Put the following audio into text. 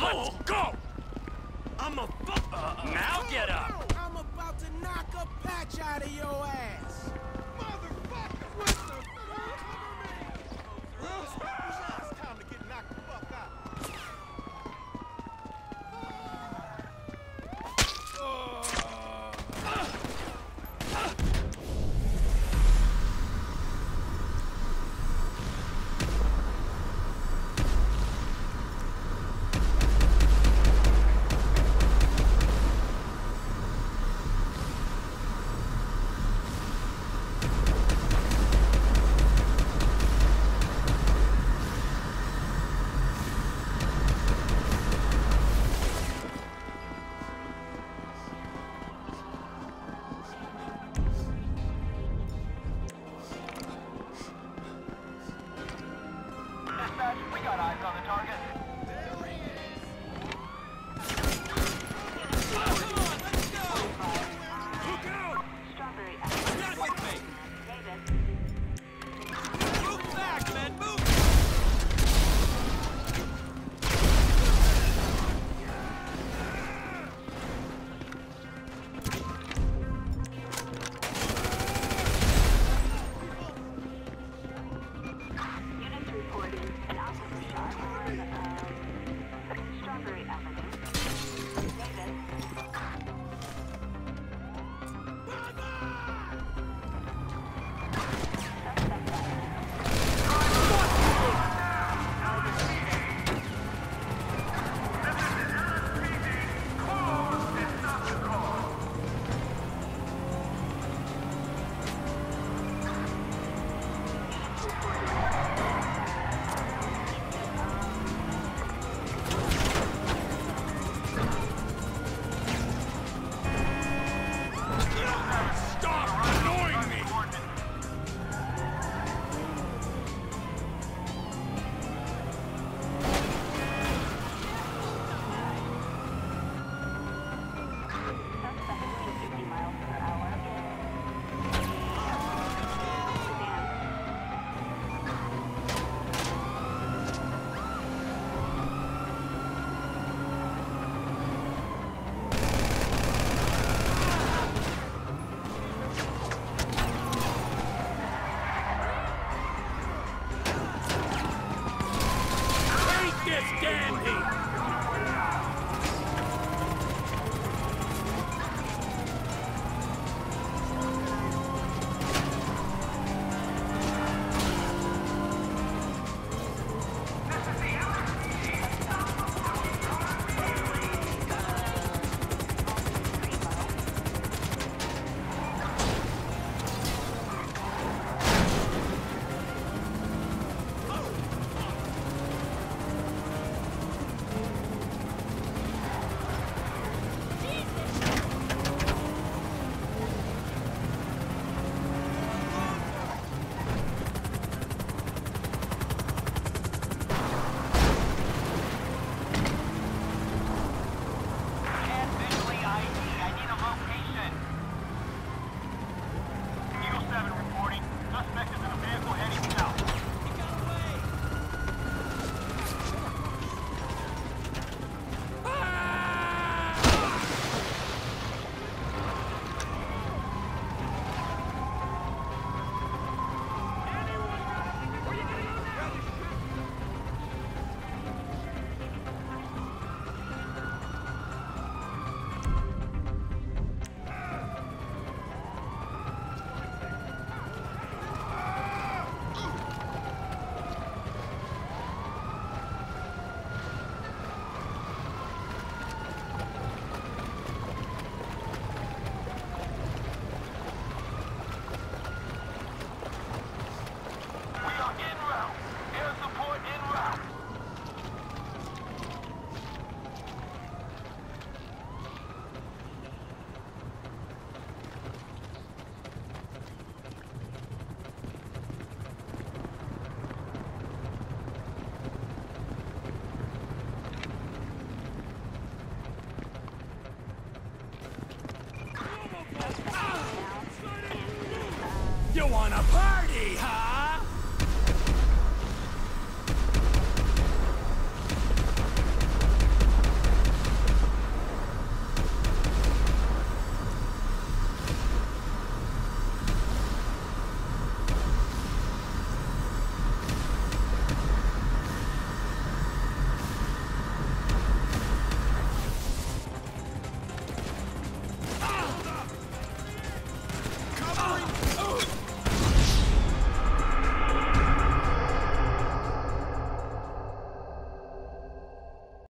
Let's go! I'm a fucker. Uh, now get up! I'm about to knock a patch out of your ass! Shut eyes on the target. Huh?